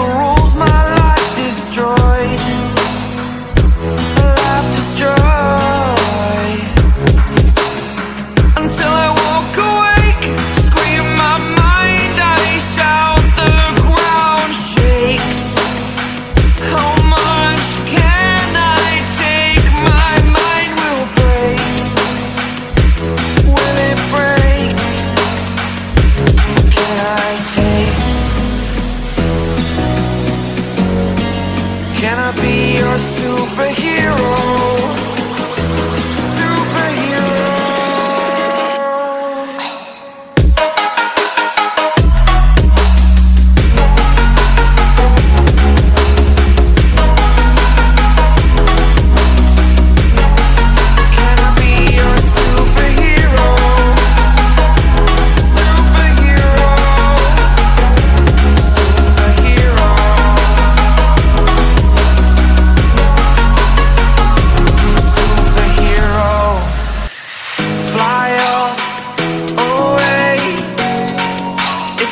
the road. be your superhero.